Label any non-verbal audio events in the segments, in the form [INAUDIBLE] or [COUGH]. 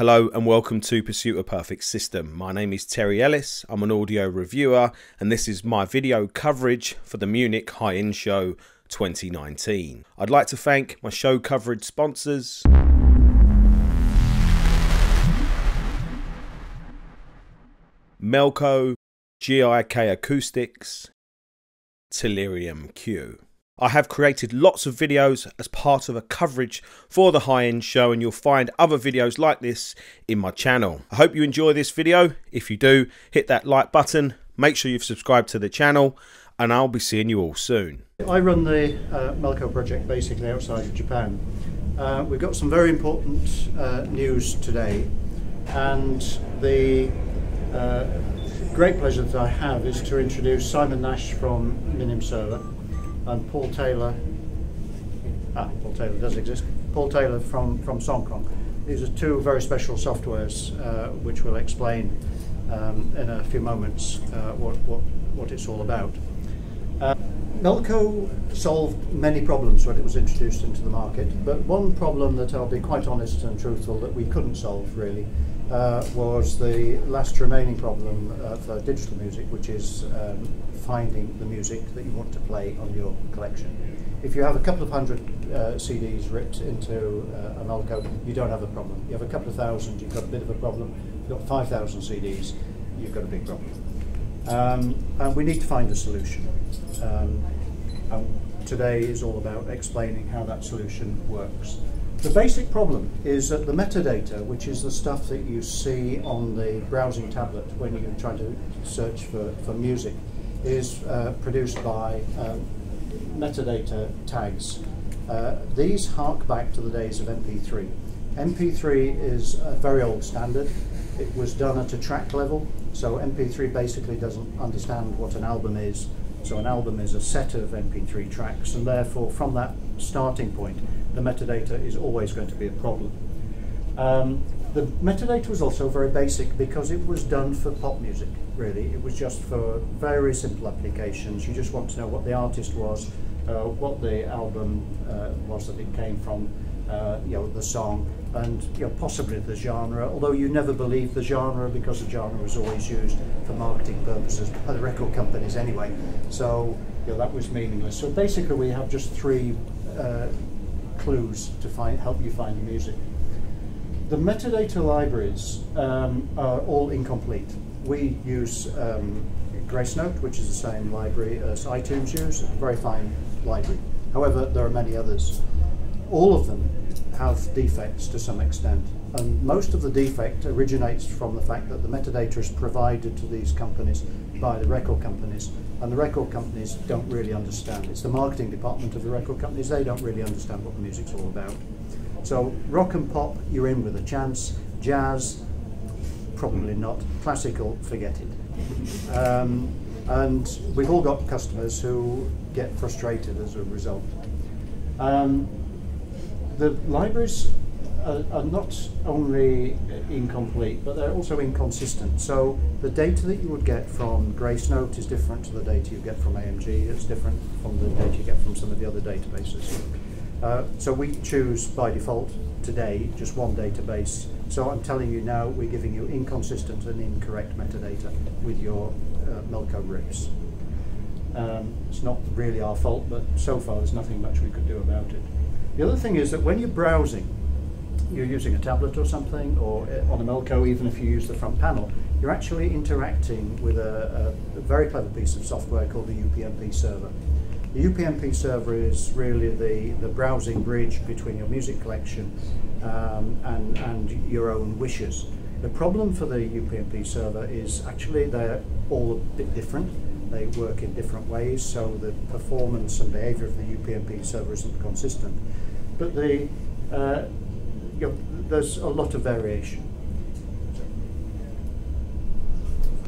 Hello and welcome to Pursuit of Perfect System. My name is Terry Ellis. I'm an audio reviewer and this is my video coverage for the Munich High End Show 2019. I'd like to thank my show coverage sponsors. Melco, GIK Acoustics, Tellurium Q. I have created lots of videos as part of a coverage for the high-end show and you'll find other videos like this in my channel. I hope you enjoy this video. If you do, hit that like button, make sure you've subscribed to the channel and I'll be seeing you all soon. I run the uh, Melco project basically outside of Japan. Uh, we've got some very important uh, news today and the uh, great pleasure that I have is to introduce Simon Nash from Minim Server and Paul Taylor. Ah, Paul Taylor does exist. Paul Taylor from, from Songkong. These are two very special softwares uh, which we'll explain um, in a few moments uh, what, what, what it's all about. Uh, Melco solved many problems when it was introduced into the market, but one problem that I'll be quite honest and truthful that we couldn't solve really uh, was the last remaining problem uh, for digital music, which is um, finding the music that you want to play on your collection. If you have a couple of hundred uh, CDs ripped into uh, a Melco, you don't have a problem. You have a couple of thousand, you've got a bit of a problem. You've got 5,000 CDs, you've got a big problem. Um, and we need to find a solution. Um, and today is all about explaining how that solution works. The basic problem is that the metadata, which is the stuff that you see on the browsing tablet when you're trying to search for, for music, is uh, produced by um, metadata tags. Uh, these hark back to the days of MP3. MP3 is a very old standard. It was done at a track level, so MP3 basically doesn't understand what an album is. So an album is a set of MP3 tracks, and therefore from that starting point, the metadata is always going to be a problem. Um, the metadata was also very basic because it was done for pop music, really. It was just for very simple applications. You just want to know what the artist was, uh, what the album uh, was that it came from, uh, you know, the song, and you know, possibly the genre, although you never believe the genre because the genre was always used for marketing purposes by the record companies anyway. So you know, that was meaningless. So basically we have just three uh, clues to find, help you find the music. The metadata libraries um, are all incomplete. We use um, Gracenote, which is the same library as iTunes use, a very fine library. However, there are many others. All of them have defects to some extent, and most of the defect originates from the fact that the metadata is provided to these companies by the record companies, and the record companies don't really understand. It's the marketing department of the record companies, they don't really understand what the music's all about. So rock and pop, you're in with a chance. Jazz, probably not. Classical, forget it. Um, and we've all got customers who get frustrated as a result. Um, the libraries are, are, not only incomplete, but they're also inconsistent. So the data that you would get from Gracenote is different to the data you get from AMG. It's different from the data you get from some of the other databases. Uh, so we choose by default today just one database. So I'm telling you now we're giving you inconsistent and incorrect metadata with your uh, Melco rips. Um, it's not really our fault, but so far there's nothing much we could do about it. The other thing is that when you're browsing, you're using a tablet or something, or uh, on a Melco, even if you use the front panel, you're actually interacting with a, a, a very clever piece of software called the UPnP server. The UPnP server is really the, the browsing bridge between your music collection um, and, and your own wishes. The problem for the UPnP server is actually they're all a bit different. They work in different ways, so the performance and behavior of the UPnP server isn't consistent. But the, uh, you know, there's a lot of variation.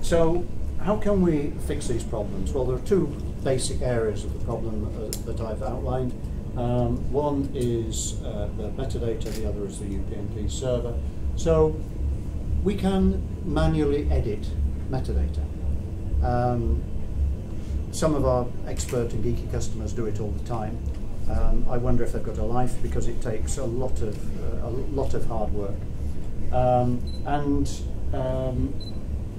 So how can we fix these problems? Well, there are two basic areas of the problem uh, that I've outlined. Um, one is uh, the metadata, the other is the UPnP server. So we can manually edit metadata. Um, some of our expert and geeky customers do it all the time. Um, I wonder if they've got a life because it takes a lot of uh, a lot of hard work. Um, and um,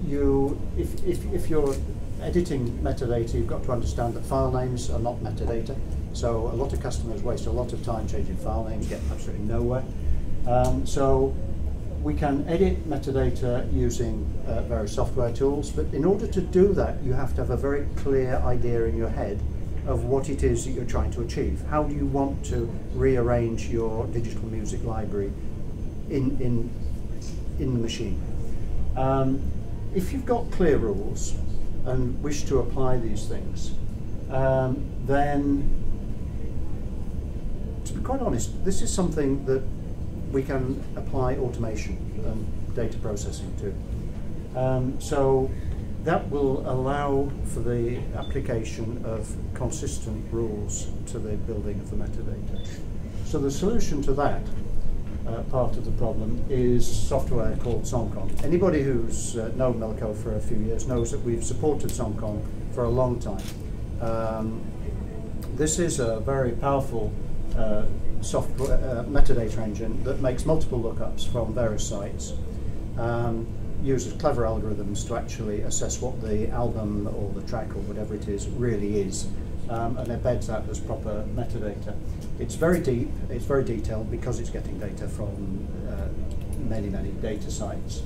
you, if, if, if you're editing metadata, you've got to understand that file names are not metadata. So a lot of customers waste a lot of time changing file names, get absolutely nowhere. Um, so we can edit metadata using uh, various software tools, but in order to do that, you have to have a very clear idea in your head of what it is that you're trying to achieve. How do you want to rearrange your digital music library in, in, in the machine? Um, if you've got clear rules and wish to apply these things, um, then to be quite honest, this is something that we can apply automation and data processing to. Um, so that will allow for the application of consistent rules to the building of the metadata. So the solution to that uh, part of the problem is software called SongKong. Anybody who's uh, known Melco for a few years knows that we've supported SongKong for a long time. Um, this is a very powerful uh, software uh, metadata engine that makes multiple lookups from various sites. Um, uses clever algorithms to actually assess what the album or the track or whatever it is really is um, and embeds that as proper metadata. It's very deep, it's very detailed because it's getting data from uh, many, many data sites.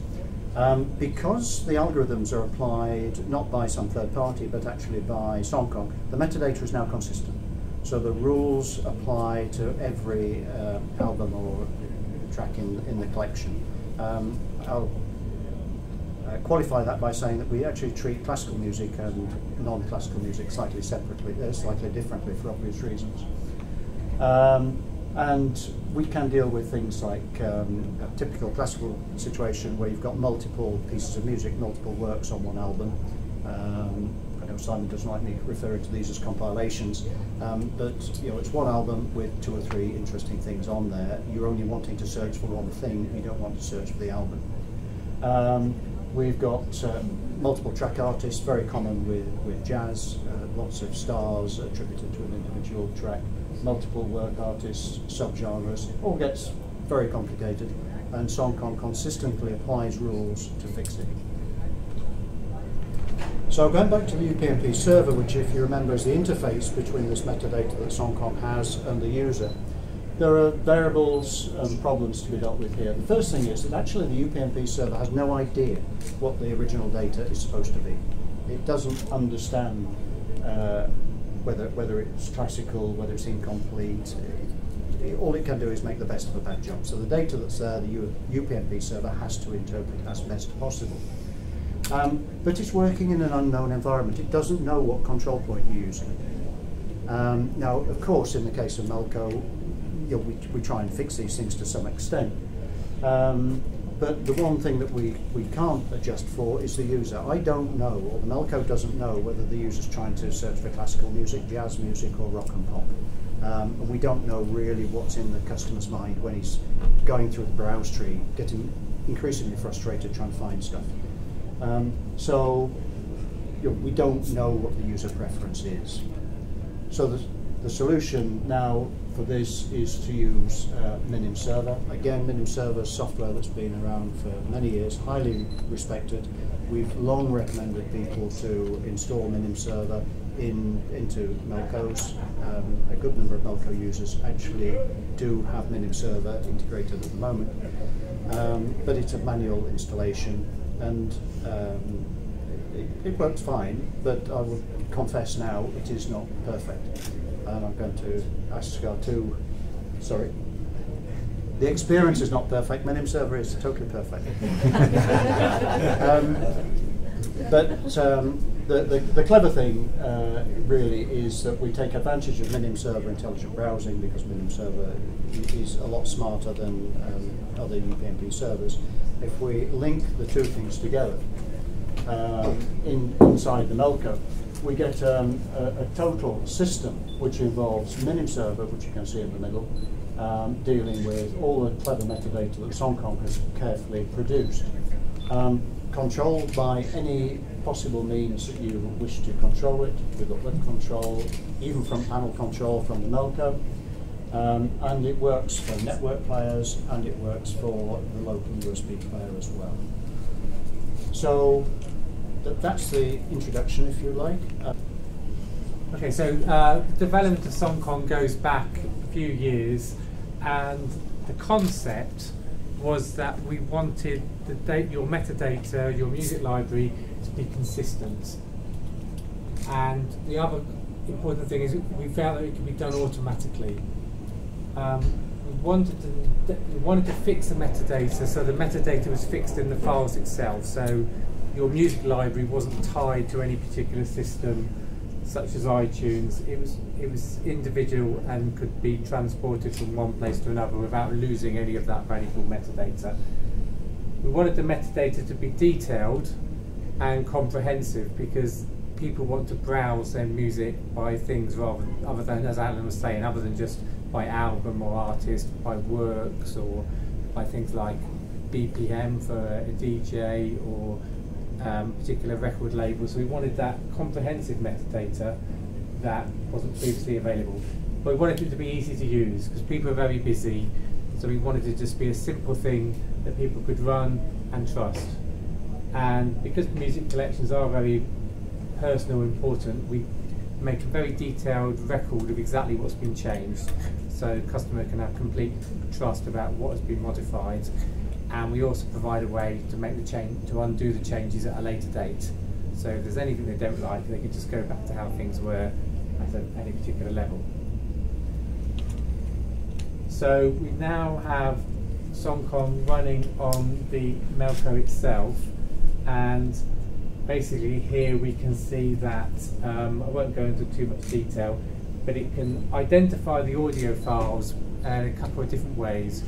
Um, because the algorithms are applied not by some third party but actually by SongKong, the metadata is now consistent. So the rules apply to every uh, album or track in, in the collection. Um, I'll uh, qualify that by saying that we actually treat classical music and non-classical music slightly separately, uh, slightly differently for obvious reasons. Um, and we can deal with things like um, a typical classical situation where you've got multiple pieces of music, multiple works on one album. Um, know Simon doesn't like me referring to these as compilations, um, but you know it's one album with two or three interesting things on there. You're only wanting to search for one thing. You don't want to search for the album. Um, we've got uh, multiple track artists, very common with with jazz. Uh, lots of stars attributed to an individual track. Multiple work artists, subgenres. All gets very complicated, and SongKong consistently applies rules to fix it. So going back to the UPnP server, which if you remember is the interface between this metadata that SongKong has and the user, there are variables and problems to be dealt with here. The first thing is that actually the UPnP server has no idea what the original data is supposed to be. It doesn't understand uh, whether, whether it's classical, whether it's incomplete. all it can do is make the best of a bad job. So the data that's there, the UPnP server has to interpret as best possible. Um, but it's working in an unknown environment. It doesn't know what control point you're using. Um, now, of course, in the case of Melco, you know, we, we try and fix these things to some extent. Um, but the one thing that we, we can't adjust for is the user. I don't know, or the Melco doesn't know, whether the user's trying to search for classical music, jazz music, or rock and pop. Um, and we don't know really what's in the customer's mind when he's going through the browse tree, getting increasingly frustrated trying to find stuff. Um, so you know, we don't know what the user preference is. So the, the solution now for this is to use uh, Minim Server. Again, Minim Server is software that's been around for many years, highly respected. We've long recommended people to install Minim Server in, into Melcos. Um, a good number of Melco users actually do have Minim Server integrated at the moment. Um, but it's a manual installation and um, it, it, works fine, but I will confess now it is not perfect. And I'm going to ask our two, sorry, the experience is not perfect, Minim server is totally perfect. [LAUGHS] um, but um, the, the, the, clever thing uh, really is that we take advantage of Minim server intelligent browsing because Minim server is a lot smarter than um, other UPnP servers. If we link the two things together um, in, inside the Melco, we get um, a, a, total system which involves Minim server, which you can see in the middle, um, dealing with all the clever metadata that SongKong has carefully produced. Um, controlled by any possible means that you wish to control it. We've got web control, even from panel control from the Melco. Um, and it works for network players and it works for the local USB player as well. So th that's the introduction, if you like. Uh, okay, so uh, the development of SongKong goes back a few years, and the concept was that we wanted the date, your metadata, your music library to be consistent. And the other important thing is we found that it can be done automatically. Um, we wanted to we wanted to fix the metadata so the metadata was fixed in the files itself. So your music library wasn't tied to any particular system, such as iTunes. It was it was individual and could be transported from one place to another without losing any of that valuable metadata. We wanted the metadata to be detailed and comprehensive because people want to browse their music by things rather other than, as Alan was saying, other than just by album or artist, by works or by things like BPM for a DJ or um, particular record labels. So we wanted that comprehensive metadata that wasn't previously available. But we wanted it to be easy to use because people are very busy. So we wanted it to just be a simple thing that people could run and trust. And because music collections are very personal and important, we make a very detailed record of exactly what's been changed so the customer can have complete trust about what has been modified and we also provide a way to make the change to undo the changes at a later date. So if there's anything they don't like they can just go back to how things were at a, any particular level. So we now have SongKong running on the Melco itself. And basically here we can see that, um, I won't go into too much detail, but it can identify the audio files in a couple of different ways.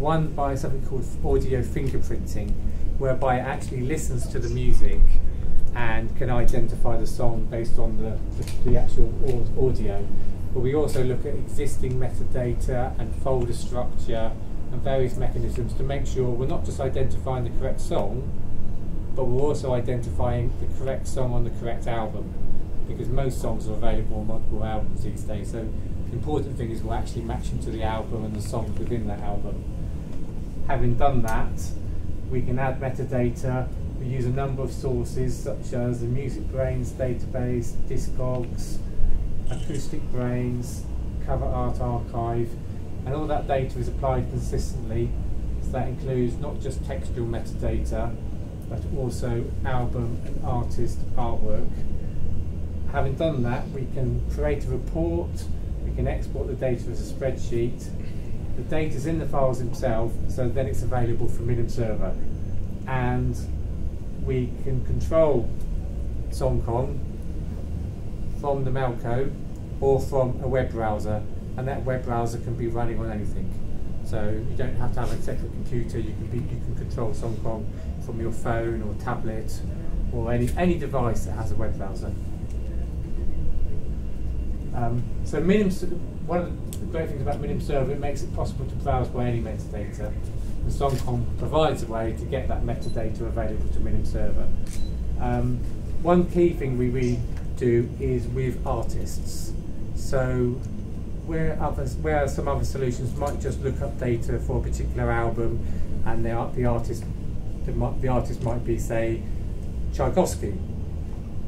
One by something called audio fingerprinting, whereby it actually listens to the music and can identify the song based on the, the, the actual audio. But we also look at existing metadata and folder structure and various mechanisms to make sure we're not just identifying the correct song, but we're also identifying the correct song on the correct album because most songs are available on multiple albums these days. So the important thing is we're actually matching to the album and the songs within that album. Having done that, we can add metadata. We use a number of sources such as the MusicBrainz database, Discogs, Acoustic Brains, Cover Art Archive, and all that data is applied consistently. So that includes not just textual metadata, but also album and artist artwork. Having done that, we can create a report, we can export the data as a spreadsheet. The data is in the files themselves, so then it's available from Minim Server. And we can control SongKong from the Melco or from a web browser, and that web browser can be running on anything. So you don't have to have a separate computer. You can be, you can control SongKong from your phone or tablet or any any device that has a web browser. Um, so Minim, one of the great things about Minim Server, it makes it possible to browse by any metadata. And SongKong provides a way to get that metadata available to Minim Server. Um, one key thing we really do is with artists. So where others, where some other solutions might just look up data for a particular album, and the the artist, the, the artist might be say Tchaikovsky.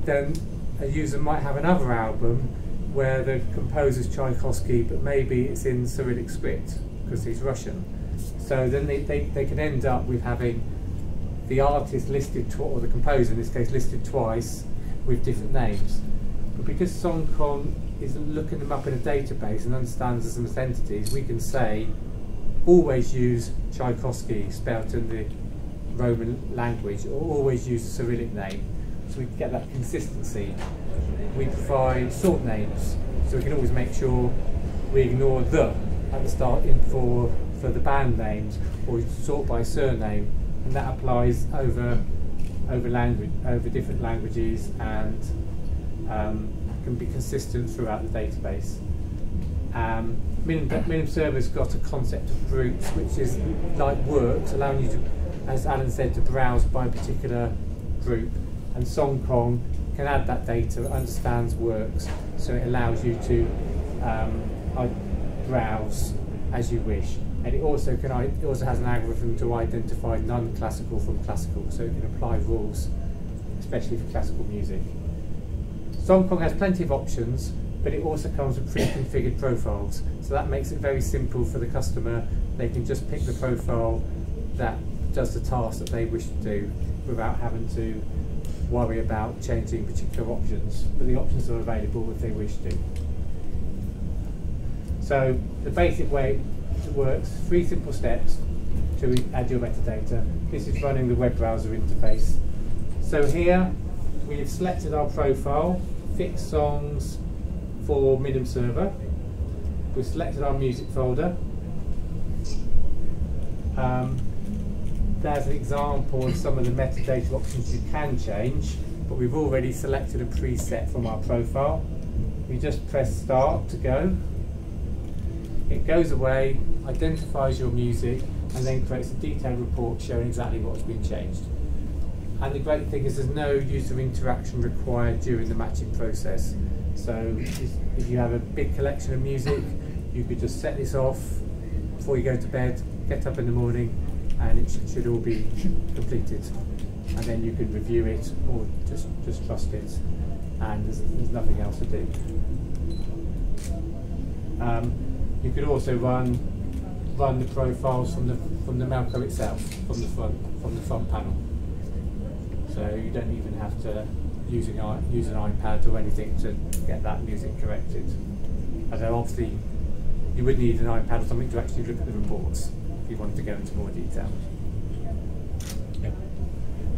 Then a user might have another album where the composer's Tchaikovsky, but maybe it's in Cyrillic script because he's Russian. So then they, they, they can end up with having the artist listed, tw- or the composer in this case, listed twice with different names. But because SongKong is looking them up in a database and understands them as entities, we can say always use Tchaikovsky spelled in the Roman language or always use the Cyrillic name so we get that consistency. We provide sort names so we can always make sure we ignore the at the start for, for the band names or sort by surname and that applies over over language over different languages and um, can be consistent throughout the database. Um, Minim, Minim Server's got a concept of groups, which is like works, allowing you to, as Alan said, to browse by a particular group. And SongKong can add that data, understands works, so it allows you to um, browse as you wish. And it also can it also has an algorithm to identify non-classical from classical, so it can apply rules, especially for classical music. Songkong has plenty of options, but it also comes with pre-configured profiles, so that makes it very simple for the customer. They can just pick the profile that does the task that they wish to do without having to worry about changing particular options, but the options are available if they wish to. So the basic way it works, three simple steps to add your metadata. This is running the web browser interface. So here we've selected our profile, fixed songs for Minim server. We've selected our music folder. Um, there's an example of some of the metadata options you can change, but we've already selected a preset from our profile. We just press start to go. It goes away, identifies your music, and then creates a detailed report showing exactly what's been changed. And the great thing is there's no user interaction required during the matching process. So if you have a big collection of music, you could just set this off before you go to bed, get up in the morning, and it should, all be completed. And then you can review it or just, just trust it, and there's, there's nothing else to do. Um, you could also run run the profiles from the from the Melco itself, from the front from the front panel. So you don't even have to using use an iPad or anything to get that music corrected. Although obviously you would need an iPad or something to actually look at the reports if you wanted to go into more detail.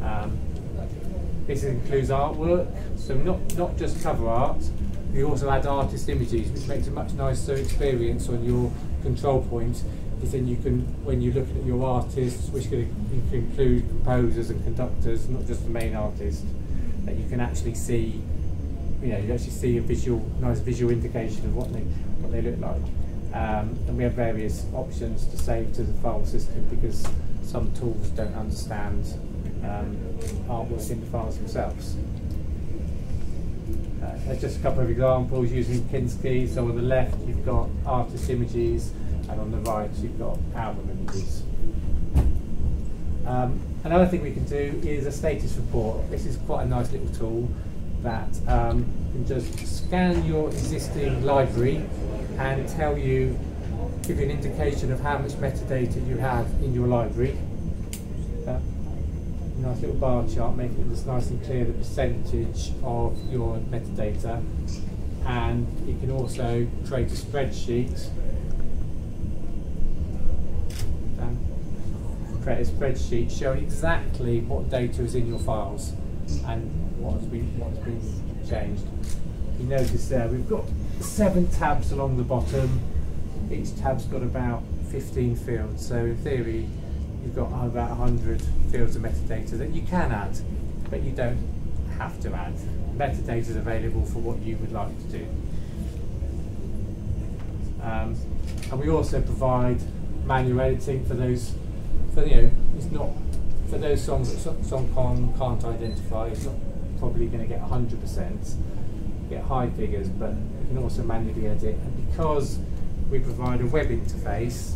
Um, this includes artwork, so not, not just cover art, we also add artist images, which makes a much nicer experience on your control point. Is then you can, when you look at your artists, which can include composers and conductors, not just the main artist, that you can actually see, you know, you actually see a visual, nice visual indication of what they, what they look like. Um, and we have various options to save to the file system because some tools don't understand um, artwork in the files themselves. Uh, there's just a couple of examples using Kinsky. So on the left you've got artist images and on the right you've got album images. Um, another thing we can do is a status report. This is quite a nice little tool that um, can just scan your existing library and tell you, give you an indication of how much metadata you have in your library. Uh, nice little bar chart making it just nice and clear the percentage of your metadata. And you can also create a spreadsheet create a spreadsheet showing exactly what data is in your files and what's been what's been changed. You notice there we've got seven tabs along the bottom. Each tab's got about 15 fields, so in theory you've got about 100 fields of metadata that you can add, but you don't have to add. Metadata is available for what you would like to do. Um, and we also provide manual editing for those, for you know, it's not, for those songs that Songkong can't identify, it's not probably going to get 100%, get high figures, but you can also manually edit. And because we provide a web interface,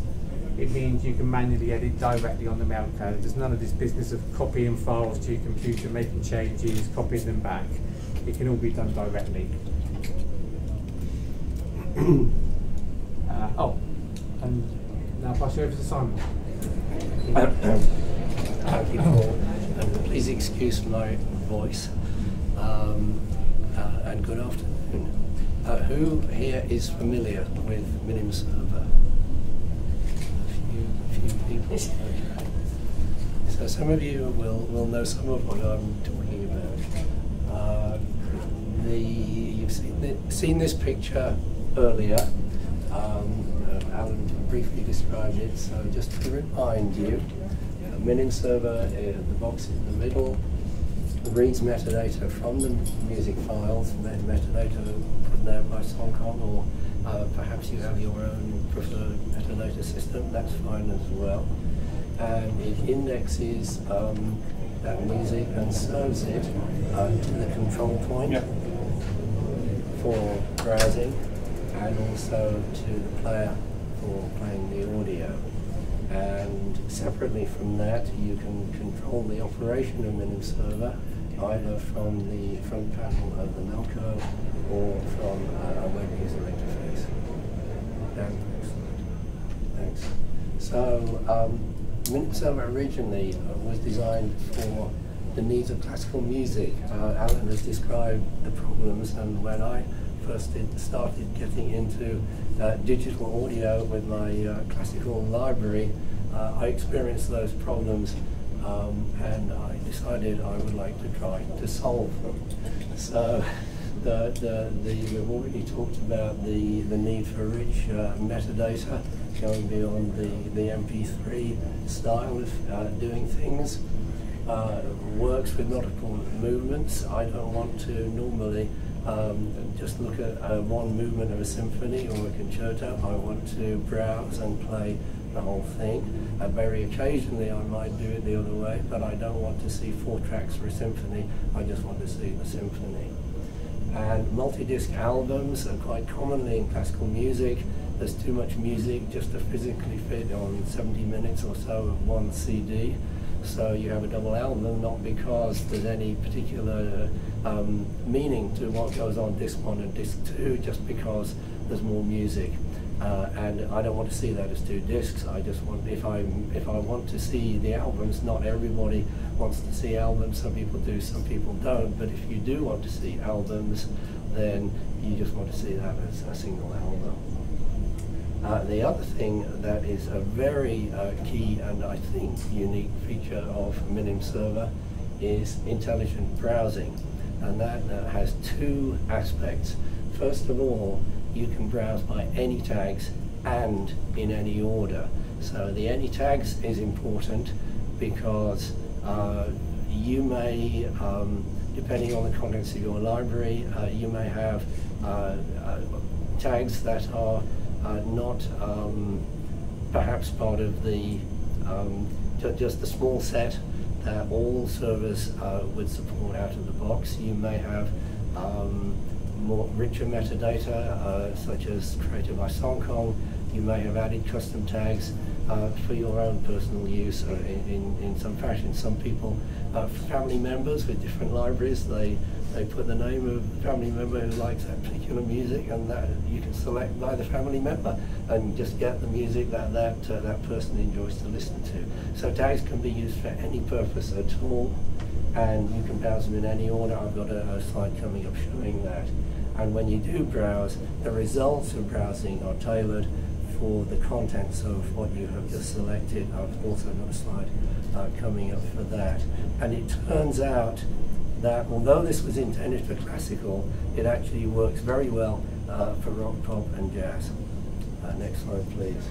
it means you can manually edit directly on the mail code. There's none of this business of copying files to your computer, making changes, copying them back. It can all be done directly. [COUGHS] uh, oh, and now pass you over to Simon. [COUGHS] Paul. And [COUGHS] please excuse my voice. Um, uh, and good afternoon. Uh, who here is familiar with Minim Server? A few, few people. [LAUGHS] So some of you will, will know some of what I'm talking about. Uh, the, you've seen, the, seen this picture earlier. Um, uh, Alan briefly described it, so just to remind you, the Minim server, uh, the box in the middle, reads metadata from the music files, and then metadata put there by Songkong or uh, perhaps you have your own preferred metadata system, that's fine as well. And it indexes um, that music and serves it uh, to the control point for browsing and also to the player for playing the audio. And separately from that, you can control the operation of Minim Server either from the front panel of the Melco or from uh, a web user interface. Excellent. Thanks. So, um, Minim Server originally uh, was designed for the needs of classical music. Uh, Alan has described the problems, and when I first did, started getting into uh, digital audio with my uh, classical library, uh, I experienced those problems um, and decided I would like to try to solve them. So the, the, the, we've already talked about the, the need for rich uh, metadata going beyond the, the MP3 style of uh, doing things. Uh, works with nautical movements. I don't want to normally um, just look at uh, one movement of a symphony or a concerto. I want to browse and play the whole thing. Uh, very occasionally I might do it the other way, but I don't want to see four tracks for a symphony. I just want to see the symphony. And multi-disc albums are quite commonly in classical music. There's too much music just to physically fit on 70 minutes or so of one CD. So you have a double album, not because there's any particular um, meaning to what goes on disc one and disc two, just because there's more music. Uh, and I don't want to see that as two discs. I just want, if I if I want to see the albums, not everybody wants to see albums. Some people do, some people don't. But if you do want to see albums, then you just want to see that as a single album. Uh, the other thing that is a very uh, key and I think unique feature of Minim Server is intelligent browsing, and that uh, has two aspects. First of all, you can browse by any tags and in any order. So the any tags is important because uh, you may, um, depending on the contents of your library, uh, you may have uh, uh tags that are uh, not um, perhaps part of the um, just the small set that all servers uh, would support out of the box. You may have um, more richer metadata, uh, such as created by Songkong. You may have added custom tags uh, for your own personal use uh, in, in, some fashion. Some people, uh, family members with different libraries, they, they put the name of the family member who likes that particular music and that you can select by the family member and just get the music that that, uh, that person enjoys to listen to. So tags can be used for any purpose at all and you can browse them in any order. I've got a, a slide coming up showing that. And when you do browse, the results of browsing are tailored for the contents of what you have just selected. I've also got a slide uh, coming up for that. And it turns out that although this was intended for classical, it actually works very well uh, for rock, pop and jazz. Uh, next slide please.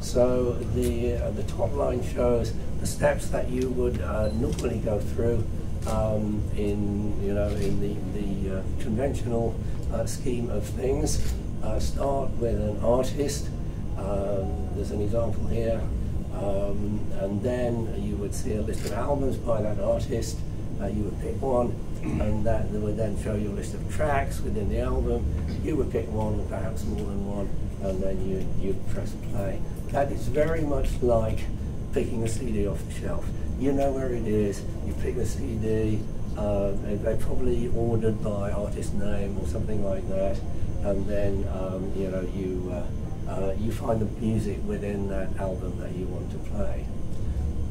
So the, uh, the top line shows the steps that you would uh, normally go through um, in, you know, in the, the uh, conventional uh, scheme of things. Uh, start with an artist. Um, there's an example here. Um, and then you would see a list of albums by that artist. Uh, you would pick one, and that would then show you a list of tracks within the album. You would pick one, perhaps more than one, and then you you press play. That is very much like picking a CD off the shelf. You know where it is, you pick the CD, uh, they probably ordered by artist name or something like that, and then um, you know you uh, uh, you find the music within that album that you want to play.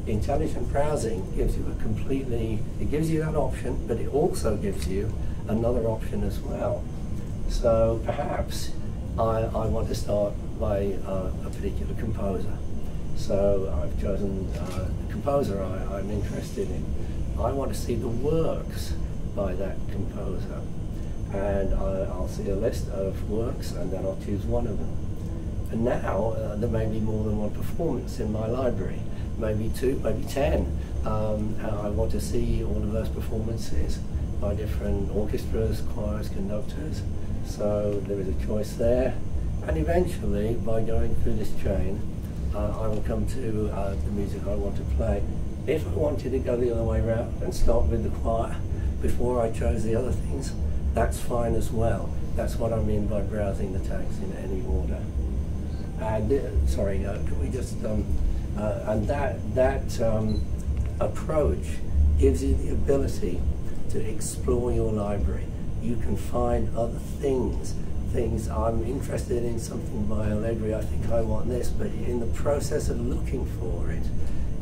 Intelligent browsing gives you a completely, it gives you that option, but it also gives you another option as well. So perhaps I, I want to start by uh, a particular composer. So I've chosen uh, the composer I, I'm interested in. I want to see the works by that composer. And I, will see a list of works and then I'll choose one of them. And now uh, there may be more than one performance in my library, maybe two, maybe ten. Um, I want to see all of those performances by different orchestras, choirs, conductors. So there is a choice there. And eventually, by going through this chain, uh, I will come to uh, the music I want to play. If I wanted to go the other way around and start with the choir before I chose the other things, that's fine as well. That's what I mean by browsing the tags in any order. and uh, sorry, uh, can we just um, uh, and that that um, approach gives you the ability to explore your library. You can find other things, things I'm interested in something by Allegri. I think I want this, but in the process of looking for it,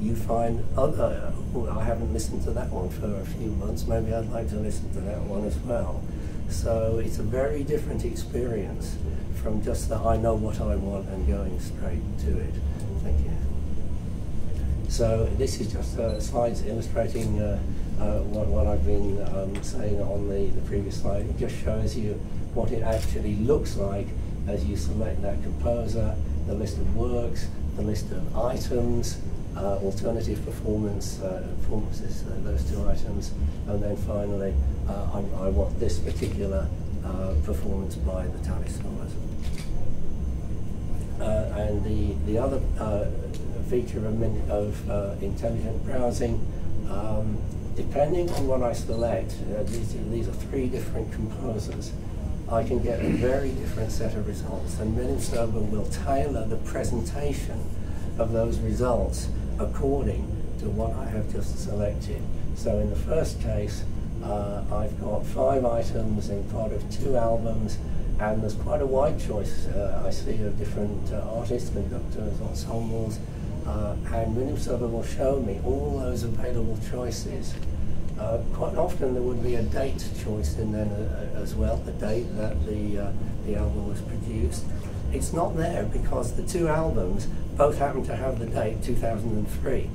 you find other. Oh, I haven't listened to that one for a few months. Maybe I'd like to listen to that one as well. So it's a very different experience from just that I know what I want and going straight to it. Thank you. So this is just uh, slides illustrating uh, uh, what, what I've been um, saying on the, the previous slide. It just shows you what it actually looks like as you select that composer, the list of works, the list of items, uh, alternative performance uh, performances, uh, those two items, and then finally, uh, I, I, want this particular uh, performance by the Tallis Scholars. Uh, and the, the other feature of, of intelligent browsing, um, depending on what I select, these, these are three different composers, I can get a very different set of results. And MinimServer will tailor the presentation of those results according to what I have just selected. So in the first case, uh, I've got five items in part of two albums, and there's quite a wide choice uh, I see of different uh, artists, conductors, ensembles, uh, and MinimServer will show me all those available choices. Uh, quite often there would be a date choice in there uh, as well, the date that the, the album was produced. It's not there because the two albums both happen to have the date 2003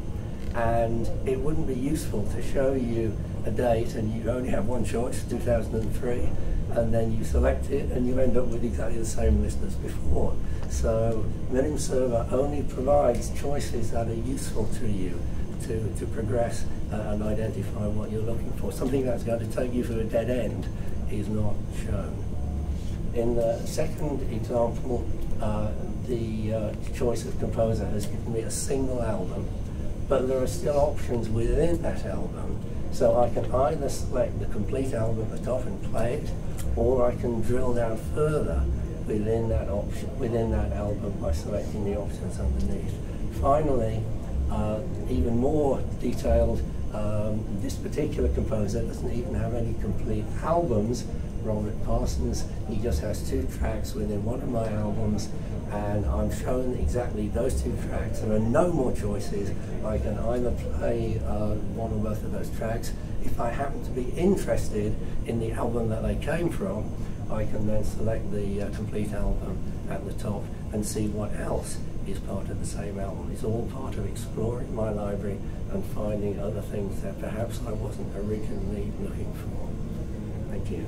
and it wouldn't be useful to show you a date and you only have one choice 2003 and then you select it and you end up with exactly the same list as before so Minim Server only provides choices that are useful to you to, to progress uh, and identify what you're looking for something that's going to take you to a dead end is not shown in the second example uh, the uh, choice of composer has given me a single album, but there are still options within that album. So I can either select the complete album at the top and play it, or I can drill down further within that option, within that album by selecting the options underneath. Finally, uh, even more detailed, um, this particular composer doesn't even have any complete albums, Robert Parsons. He just has two tracks within one of my albums and I'm shown exactly those two tracks. There are no more choices. I can either play uh, one or both of those tracks. If I happen to be interested in the album that they came from, I can then select the uh, complete album at the top and see what else is part of the same album. It's all part of exploring my library and finding other things that perhaps I wasn't originally looking for. Thank you.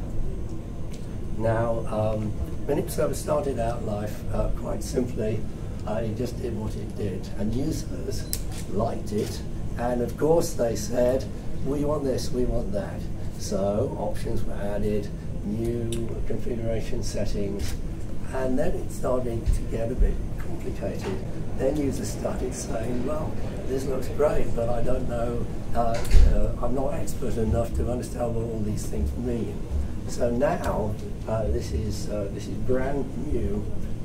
Now, um, MinimServer started out life uh, quite simply. Uh, it just did what it did, and users liked it. And of course, they said, "We want this, we want that." So options were added, new configuration settings, and then it started to get a bit complicated. Then users started saying, "Well, this looks great, but I don't know. Uh, uh I'm not expert enough to understand what all these things mean." So now, uh, this, is, uh, this is brand new.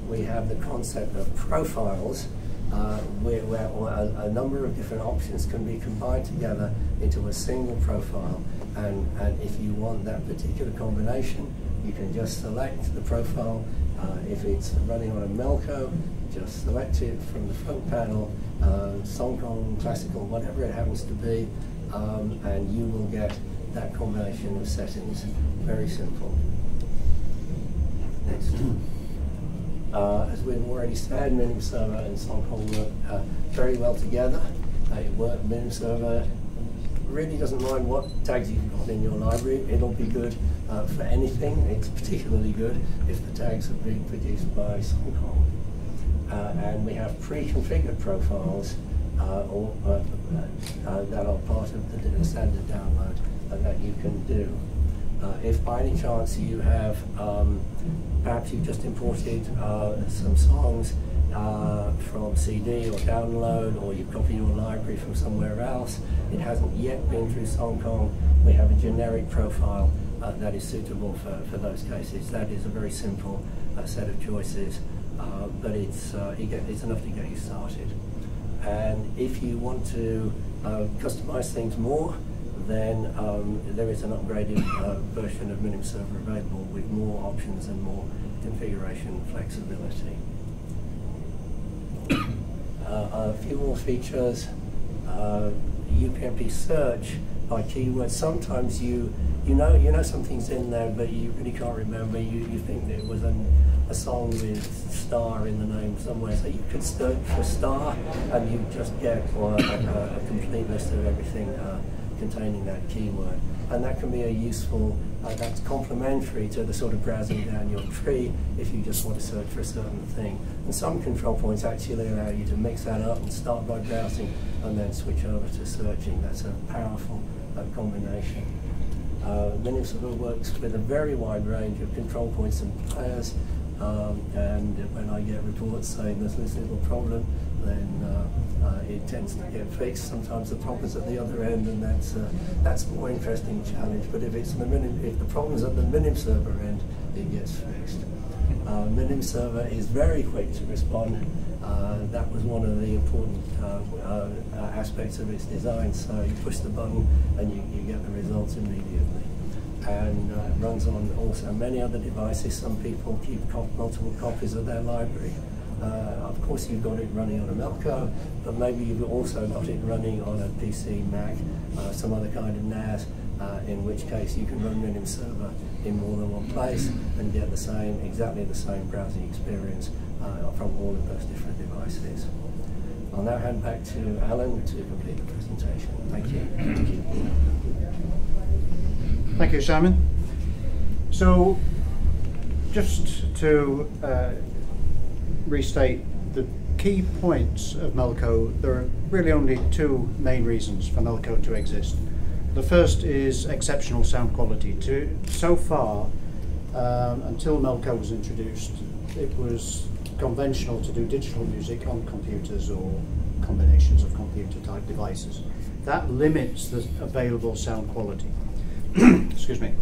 We have the concept of profiles, uh, where, where a, a, number of different options can be combined together into a single profile. And, and if you want that particular combination, you can just select the profile. Uh, if it's running on a Melco, just select it from the front panel, uh, SongKong, classical, whatever it happens to be, um, and you will get that combination of settings. Very simple. Next. Uh, as we've already said, MinimServer and SongKong work uh, very well together. They work, MinimServer really doesn't mind what tags you've got in your library. It'll be good uh, for anything. It's particularly good if the tags are being produced by SongKong. Uh, and we have pre-configured profiles or, uh, uh, that are part of the standard download that you can do. Uh, if by any chance you have, um, perhaps you've just imported uh, some songs uh, from CD or download, or you've copied your library from somewhere else, it hasn't yet been through SongKong, we have a generic profile that is suitable for, for those cases. That is a very simple set of choices uh, but it's, uh, get, it's enough to get you started. And if you want to uh, customize things more, then um, there is an upgraded uh, version of Minim Server available with more options and more configuration flexibility. Uh, a few more features. Uh, UPnP search by keyword. Sometimes you you know you know something's in there, but you really can't remember. You, you think it was an, a song with star in the name somewhere, so you could search for star, and you just get a, a, complete list of everything uh, containing that keyword. And that can be a useful, uh, that's complementary to the sort of browsing down your tree if you just want to search for a certain thing. And some control points actually allow you to mix that up and start by browsing and then switch over to searching. That's a powerful uh, combination. Uh, MinimServer works with a very wide range of control points and players. Um, and when I get reports saying there's this little problem, then uh, uh, it tends to get fixed. Sometimes the problem's at the other end, and that's uh, that's more interesting challenge. But if it's the minim, if the problem's at the minim server end, it gets fixed. Uh, minim server is very quick to respond. Uh, that was one of the important uh, uh, aspects of its design. So you push the button and you, you get the results immediately. And uh, runs on also many other devices. Some people keep multiple copies of their library. Uh, of course, you've got it running on a Melco, but maybe you've also got it running on a PC, Mac, uh, some other kind of NAS, uh, in which case you can run Minim Server in more than one place and get the same, exactly the same browsing experience uh, from all of those different devices. I'll now hand back to Alan to complete the presentation. Thank you. Thank you, Thank you Simon. So, just to uh, restate the key points of Melco, there are really only two main reasons for Melco to exist. The first is exceptional sound quality. To, so far, um, until Melco was introduced, it was conventional to do digital music on computers or combinations of computer type devices. That limits the available sound quality. [COUGHS] Excuse me.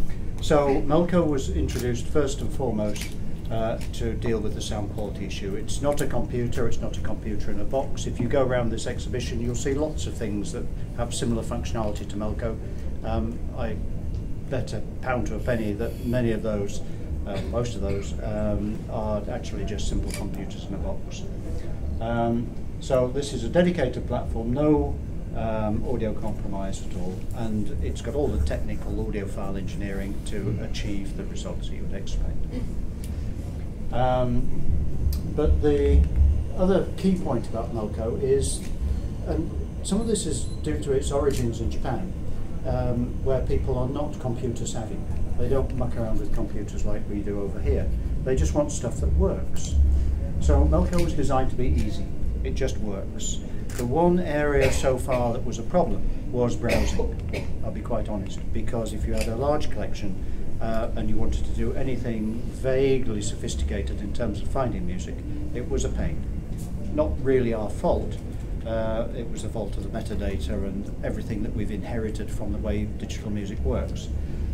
So Melco was introduced first and foremost uh, to deal with the sound quality issue. It's not a computer, it's not a computer in a box. If you go around this exhibition, you'll see lots of things that have similar functionality to Melco. Um, I bet a pound to a penny that many of those, uh, most of those, um, are actually just simple computers in a box. Um, so this is a dedicated platform, no um, audio compromise at all, and it's got all the technical audiophile engineering to achieve the results that you would expect. Um, but the other key point about Melco is, and some of this is due to its origins in Japan, um, where people are not computer savvy. They don't muck around with computers like we do over here. They just want stuff that works. So Melco was designed to be easy. It just works. The one area so far that was a problem was browsing. I'll be quite honest, because if you had a large collection, uh, and you wanted to do anything vaguely sophisticated in terms of finding music, it was a pain. Not really our fault. Uh, it was the fault of the metadata and everything that we've inherited from the way digital music works.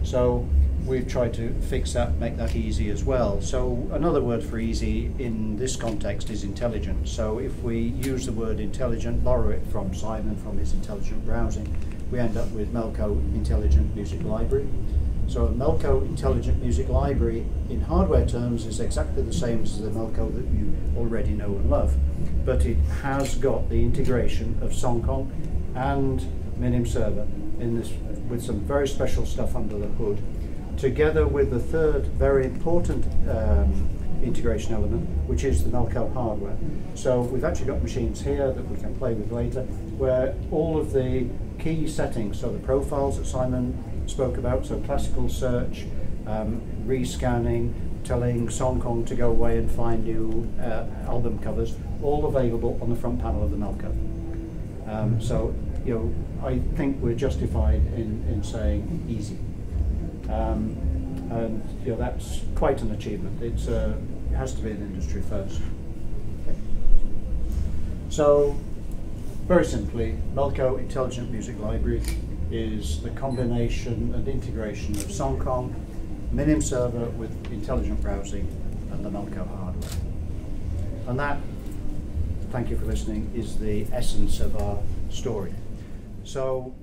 So we've tried to fix that, make that easy as well. So another word for easy in this context is intelligent. So if we use the word intelligent, borrow it from Simon from his intelligent browsing, we end up with Melco Intelligent Music Library. So a Melco Intelligent Music Library in hardware terms is exactly the same as the Melco that you already know and love, but it has got the integration of SongKong and Minim Server in this with some very special stuff under the hood, together with the third very important um, integration element, which is the Melco hardware. So we've actually got machines here that we can play with later, where all of the key settings, so the profiles that Simon spoke about, so classical search, um, rescanning, telling SongKong to go away and find new uh, album covers, all available on the front panel of the Melco. Um, so, you know, I think we're justified in, in saying easy. Um, and, you know, that's quite an achievement. It's, uh, it has to be an industry first. Okay. So, very simply, Melco Intelligent Music Library is the combination and integration of SongKong, Minim server with intelligent browsing, and the Melco hardware. And that, thank you for listening, is the essence of our story. So